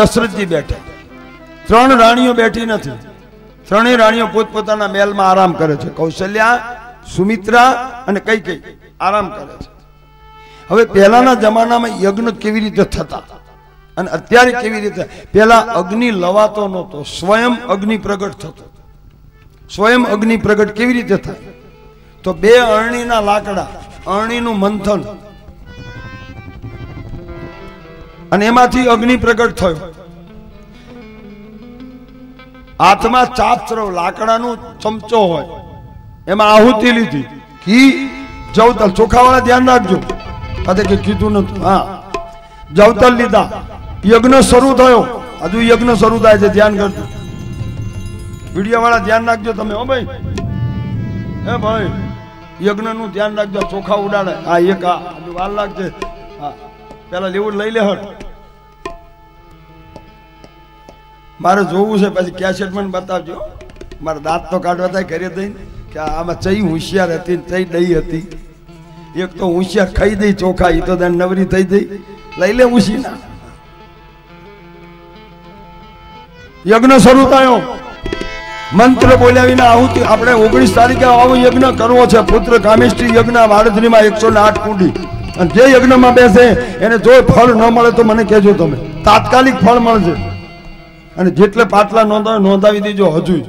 દશરથજી બેઠા. ત્રણ રાણીઓ બેઠી નથી. ત્રણેય રાણીઓ પોતપોતાના મહેલમાં આરામ કરે છે. કૌશલ્યા, સુમિત્રા અને કઈ કઈ આરામ કરે છે. હવે પહેલાના જમાનામાં યજ્ઞ કેવી રીતે થતા? અને અત્યારે કેવી રીતે? પહેલા અગ્નિ લવાતો નહોતો. સ્વયં અગ્નિ પ્રગટ થતો. સ્વયં અગ્નિ પ્રગટ કેવી રીતે થાય? તો બે અરણીના લાકડા, અરણીનું મંથન અને એમાંથી અગ્નિ પ્રગટ થયો. હાથમાં ચાપચરવ લાકડાનો ચમચો હોય, એમાં આહુતિ લીધી. ઘી, જવતલ, ચોખાવાળા ધ્યાન રાખજો. સાથે કે કીધું નતું હા. જવતલ લીધા. યજ્ઞ શરૂ થયો. હજુ યજ્ઞ શરૂ થાય છે. ધ્યાન કરજો. વીડિયો વાળા ધ્યાન રાખજો તમે, હો ભાઈ. હે ભાઈ. યજ્ઞનું ધ્યાન રાખજો. ચોખા ઉડાડે. હા, એક આ. વાર લાગશે. હા. પેલા લેવું લઈ લે હટ. મારે જોવું છે, પછી કેસેટ મને બતાવજો. મારા દાંત તો કાઢવા થાય ઘરે થઈને કે આમાં ચઈ હોશિયાર હતી ને ચઈ દઈ હતી. એક તો હોશિયાર ખાઈ દઈ ચોખા એ તો તને નવરી થઈ દઈ. લઈ લે ઉશી ના યજ્ઞ શરૂ થયો. મંત્ર બોલ્યા વિના આહુતિ આપણે ઓગણીસ તારીખે આવો યજ્ઞ કરવો છે. પુત્ર કામિષ્ઠી યજ્ઞ વાડધરીમાં એકસો ને આઠ કુંડી. અને જે યજ્ઞમાં બેસે, એને જો ફળ ન મળે તો મને કહેજો તમે. તાત્કાલિક ફળ મળશે. અને જેટલે પાટલા નોંધાવે નોંધાવી દેજો હજુ.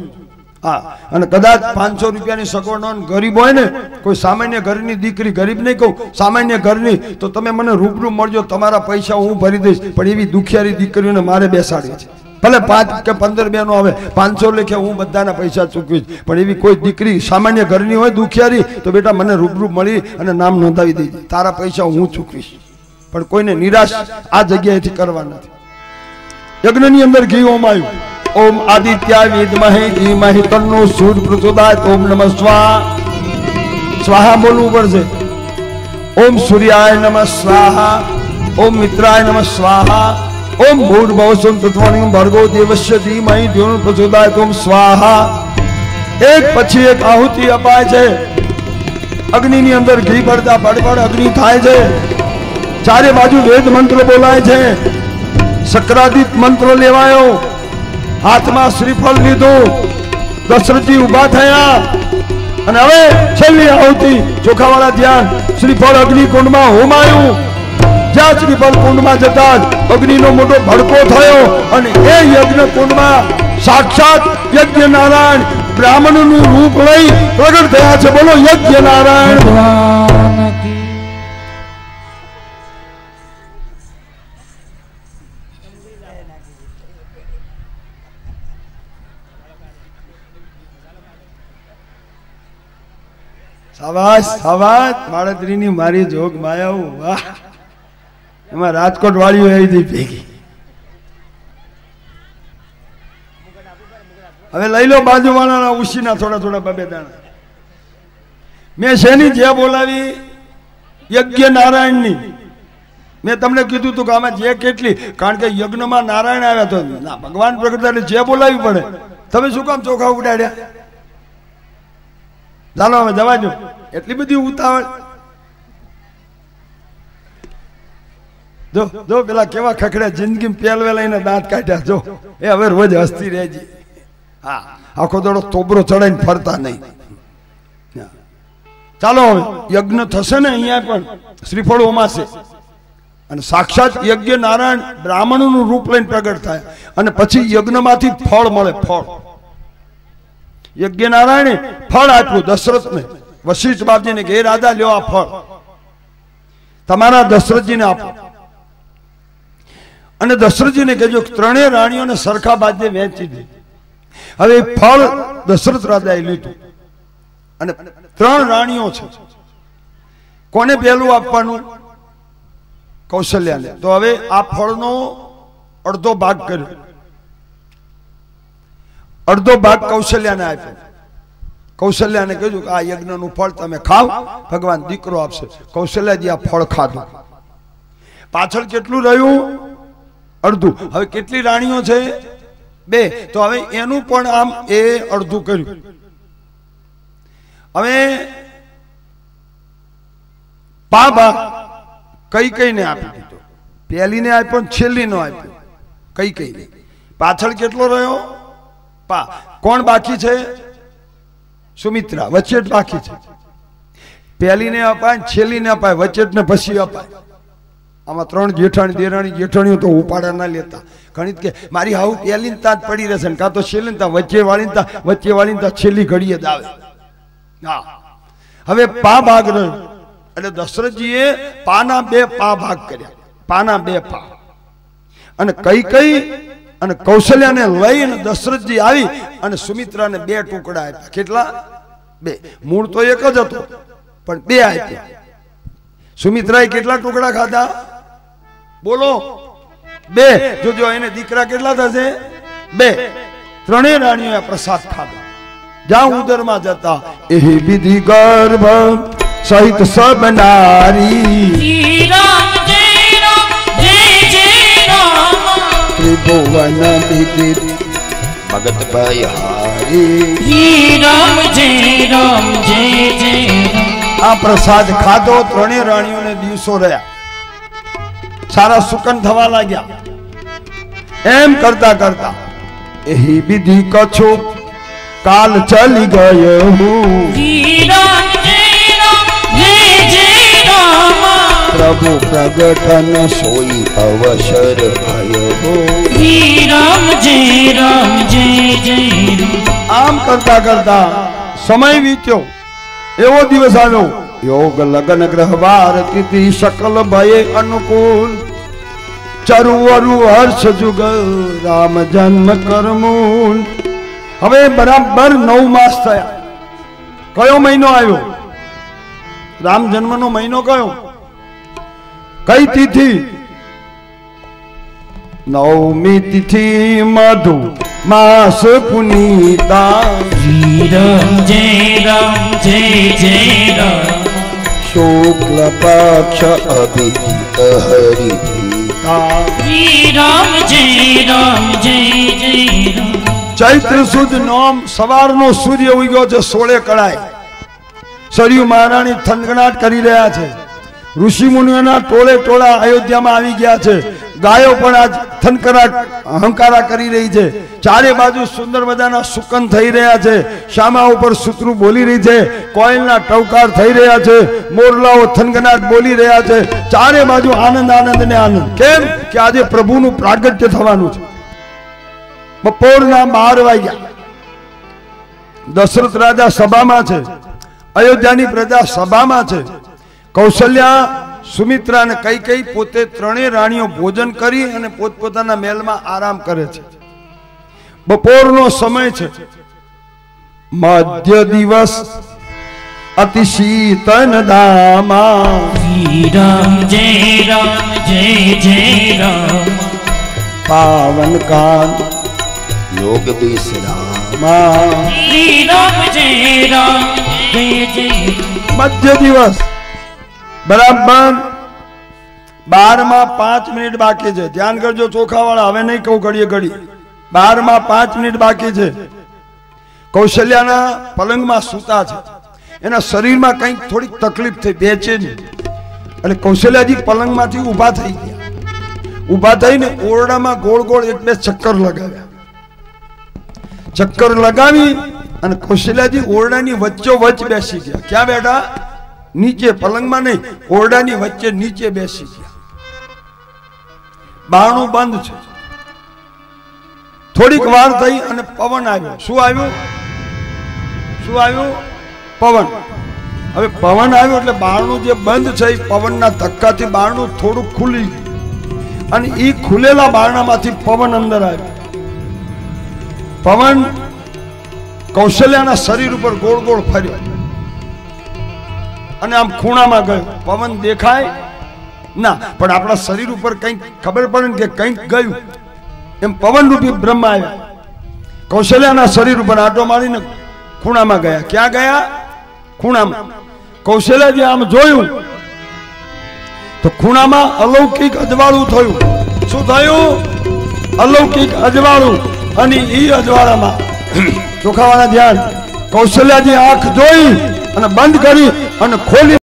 હા. અને કદાચ પાંચસો રૂપિયાની સગવડ ગરીબ હોય ને, કોઈ સામાન્ય ઘરની દીકરી, ગરીબ નહીં કહું, સામાન્ય ઘરની, તો તમે મને રૂબરૂ મળજો, તમારા પૈસા હું ભરી દઈશ. પણ એવી દુખિયારી દીકરીઓને મારે બેસાડી છે. ભલે પાંચ કે પંદર બેનો આવે, પાંચસો લેખે હું બધાના પૈસા ચૂકવીશ. પણ એવી કોઈ દીકરી સામાન્ય ઘરની હોય, દુખિયારી, તો બેટા મને રૂબરૂ મળી અને નામ નોંધાવી દેજે. તારા પૈસા હું ચૂકવીશ. પણ કોઈને નિરાશ આ જગ્યાએથી કરવા નથી. યજ્ઞની અંદર ઘી ઓમાયું ઓમ આદિત્યાય વિદ્મહે ધીમહિ તન્નો સૂર પ્રચોદયાત ઓમ નમઃ સ્વાહા સ્વાહા બોલવું પડશે. ઓમ સૂર્યાય નમઃ સ્વાહા. ઓમ મિત્રાય નમઃ સ્વાહા. ઓમ ભૂર્ભવસુમ તત્વનિમ ભર્ગો દેવસ્ય ધીમહિ ધ્યોન પ્રચોદયાત ઓમ સ્વાહા એક પછી એક આહુતિ અપાય છે અગ્નિની અંદર ઘી પડતા પડપડ અગ્નિ થાય છે ચારે બાજુ વેદ મંત્ર બોલાય છે સક્રાદિત મંત્ર લેવાયો હાથમાં શ્રીફળ લીધું દશરથજી ઊભા થયા અને હવે છેલ્લી આહુતિ ચોખાવાળા ધ્યાન શ્રીફળ અગ્નિકુંડમાં હોમાયું જ્યાં શ્રીફળ કુંડમાં જતા જ અગ્નિનો મોટો ભડકો થયો અને એ યજ્ઞ કુંડમાં સાક્ષાત યજ્ઞ નારાયણ બ્રાહ્મણનું રૂપ લઈ પ્રગટ થયા છે. બોલો યજ્ઞ નારાયણ સાવાસ સાવાસ માળત્રીની મારી જોગ માયા વાહ. એમાં રાજકોટ વાળીઓ હોય હતી ભેગી. હવે લઈ લો બાજુવાળાના ઉશીના થોડા થોડા બબે દાણા. મેં શેની જે બોલાવી? યજ્ઞ નારાયણની. મેં તમને કીધું હતું કે આમાં જે કેટલી, કારણ કે યજ્ઞમાં નારાયણ આવ્યા તો ના, ભગવાન પ્રગટ એટલે જે બોલાવી પડે. તમે શું કામ ચોખા ઉડાડ્યા? ચાલો હવે જવાજો એટલી બધી ઉતાવળ. જો જો પેલા કેવા ખખડ્યા જિંદગી પેલવે લઈને દાંત કાઢ્યા, જો. એ હવે રોજ હસતી રહેજે. હા, આખો દોડો તોબરો ચડાઈને ફરતા નહીં. ચાલો, યજ્ઞ થશે ને અહીંયા પણ. શ્રીફળ ઓમાશે અને સાક્ષાત યજ્ઞ નારાયણ બ્રાહ્મણનું રૂપ લઈને પ્રગટ થાય. અને પછી યજ્ઞમાંથી ફળ મળે, ફળ. યજ્ઞ નારાયણે ફળ આપ્યું દશરથને. વશિષ્ઠ બાપજીને કે રાજા, લ્યો આ ફળ. તમારા દશરથજીને આપો. અને દશરથજીને કહેજો ત્રણેય રાણીઓને સરખા બાજે વહેંચી દે. હવે ફળ દશરથ રાજાએ લીધું. અને ત્રણ રાણીઓ છે. કોને પહેલું આપવાનું? કૌશલ્યાને. તો હવે આ ફળનો અડધો ભાગ કર્યો. અડધો ભાગ કૌશલ્યાને આપ્યો. કૌશલ્યાને કહ્યું કે આ યજ્ઞનું ફળ તમે ખાવ ભગવાન દીકરો આપશે. કૌશલ્યાજી આ ફળ ખાધું. પાછળ કેટલું રહ્યું? અડધું. હવે કેટલી રાણીઓ છે? બે. તો હવે એનું પણ આમ એ અડધું કર્યું. હવે પા ભાગ કઈ કઈને આપી દીધો? પહેલીને આપ્યો ને છેલ્લીનો આપ્યો. કઈ કઈ નહીં પાછળ કેટલો રહ્યો? પા. કોણ બાકી છે? સુમિત્રા. વચ્ચે બાકી છે. પહેલીને અપાય ને છેલ્લીને અપાય. વચ્ચે ને પછી અપાય. આમાં ત્રણ જેઠાણી દેરાણી જેઠાણીઓ તો ઉપાડા ના લેતા. ઘણી કે, મારી હાઉ પહેલી જ પડી રહેશે ને, કાં તો શેલીનતા વચ્ચે વાળીનતા વચ્ચે વાળીનતા છેલ્લી ઘડીએ જ આવે. હા. હવે પા ભાગ રહ્યો. એટલે દશરથજીએ પાના બે પા ભાગ કર્યા. પાના બે પા. અને કઈ કઈ, અને કૌશલ્યાને લઈને દશરથજી આવી અને સુમિત્રાને બે ટુકડા આપ્યા. કેટલા? બે. મૂળ તો એક જ હતો, પણ બે આપ્યા. સુમિત્રાએ કેટલા ટુકડા ખાધા? બોલો. બે. જોજો એને દીકરા કેટલા થશે? બે. ત્રણેય રાણીઓએ પ્રસાદ ખાધો. જ્યાં ઉદરમાં જતા. એ વિધિ ગર્ભ સહિત સબ નારી. ત્રિભુવન વિધિ ભગત શ્રી રામ જય રામ જય જય આ પ્રસાદ ખાધો. ત્રણેય રાણીઓને દિવસો રહ્યા. સારા સુકન થવા લાગ્યા એમ કરતા કરતા એહી વિધિ કછો કાલ ચલી ગયો હું શ્રી રામ જય રામ જય જય રામ પ્રભુ પ્રગટન સોઈ અવસર ભયો શ્રી રામ જય રામ જય જય રામ આમ કરતા કરતા સમય વીત્યો એવો દિવસ આવ્યો યોગ લગ્ન ગ્રહ વાર તિથિ શકલ ભય અનુકૂળ. ચરુવરુ હર્ષ જુગ, રામ જન્મ કરમૂલ હવે બરાબર નવ માસ થયા. કયો મહિનો આવ્યો? રામ જન્મનો મહિનો કયો? કઈ તિથિ? નવમી તિથિ મધુ, માસ પુનીતા. શ્રી રામ, જય રામ, જય જય રામ. શુક્લ પક્ષ અભિજીત હરિતા રામ જય રામ જય જય રામ ચૈત્ર સુદ નોમ સવારનો સૂર્ય ઉગ્યો છે સોળે કળાય સરયુ મહારાણી થનગણાટ કરી રહ્યા છે. ઋષિ મુનિઓના ટોળે ટોળા અયોધ્યામાં આવી ગયા છે. ગાયો પણ આજ થનકરાટ અહંકારા કરી રહી છે. ચારે બાજુ સુંદર મજાના સુકન થઈ રહ્યા છે. શામા ઉપર સુતરું બોલી રહી છે. કોયલના ટવકાર થઈ રહ્યા છે. મોરલાઓ થનગનાટ બોલી રહ્યા છે. ચારે બાજુ આનંદ આનંદ ને આનંદ. કેમ? કે આજે પ્રભુનું પ્રાગટ્ય થવાનું છે. બપોરના બાર વાગ્યા. દશરથ રાજા સભામાં છે. અયોધ્યાની પ્રજા સભામાં છે. કૌશલ્યા સુમિત્રા અને કઈ કઈ પોતે ત્રણેય રાણીઓ ભોજન કરી અને પોતપોતાના મહેલમાં આરામ કરે છે. બપોરનો સમય છે. મધ્ય દિવસ અતિ શીતન દામા શ્રી રામ જય રામ જય જય રામ. પાવન કાન યોગ શ્રી રામ. જય રામ જય જય મધ્ય દિવસ બરાબર? બારમાં પાંચ મિનિટ બાકી છે. ધ્યાન કરજો ચોખા વાળા હવે નહીં કહું, ઘડીએ ઘડી. બારમાં પાંચ મિનિટ બાકી છે. કૌશલ્યાના પલંગમાં સૂતા છે. એના શરીરમાં કંઈક થોડીક તકલીફ થઈ, બેચેની. એટલે કૌશલ્યાજી પલંગમાંથી ઊભા થઈ ગયા. ઊભા થઈને ઓરડામાં ગોળ ગોળ બે ચક્કર લગાવ્યા. ચક્કર લગાવી અને કૌશલ્યાજી ઓરડાની વચ્ચો વચ્ચ બેસી ગયા. ક્યાં બેઠા? નીચે પલંગમાં નહીં ઓરડાની વચ્ચે નીચે બેસી ગયા. બારણું બંધ છે. થોડીક વાર થઈ અને પવન આવ્યો. શું આવ્યું? શું આવ્યું? પવન. હવે પવન આવ્યો એટલે બારણું જે બંધ છે એ પવનના ધક્કાથી બારણું થોડું ખુલી ગયું. અને એ ખુલેલા બારણામાંથી પવન અંદર આવ્યો. પવન કૌશલ્યાના શરીર ઉપર ગોળ ગોળ ફર્યો. અને આમ ખૂણામાં ગયો. પવન દેખાય? ના, પણ આપણા શરીર ઉપર કંઈક ખબર પડે ને કે કંઈક ગયું. એમ પવન રૂપી બ્રહ્મ આવ્યા. કૌશલ્યાના શરીર ઉપર આટો મારીને ખૂણામાં ગયા. ક્યાં ગયા? ખૂણામાં. કૌશલ્યાજી આમ જોયું તો ખૂણામાં અલૌકિક અજવાળું થયું. શું થયું? અલૌકિક અજવાળું અને એ અજવાળામાં. ચોખાવાળા ધ્યાન. કૌશલ્યાજી આંખ જોઈ અને બંધ કરી અને ખોલી